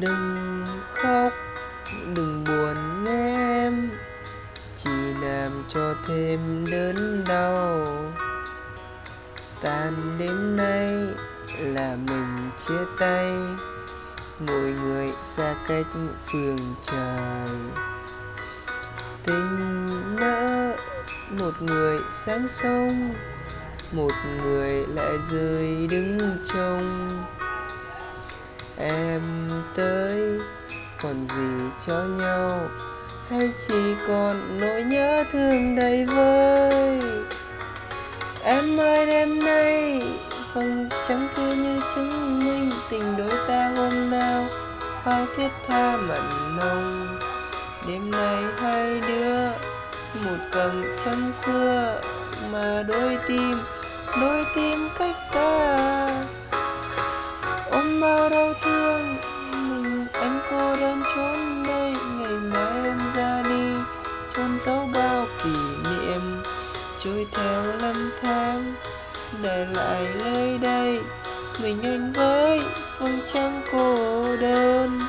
đừng khóc, đừng buồn em. Chỉ làm cho thêm đớn đau. Tan đến nay là mình chia tay. Mỗi người xa cách phương trời. Tình nỡ, một người sáng sông. Một người lại rơi đứng trông em tới còn gì cho nhau? Hay chỉ còn nỗi nhớ thương đầy vơi? Em ơi, đêm nay không trắng kia như chứng minh tình đôi ta hôm nào bao thiết tha mặn nồng. Đêm nay hai đứa một vầng trăng xưa mà đôi tim đôi tim cách xa đau thương. Mình em cô đơn trốn đây ngày mai em ra đi. Chôn giấu bao kỷ niệm, trôi theo năm tháng. Để lại nơi đây, mình anh với phương trăng cô đơn.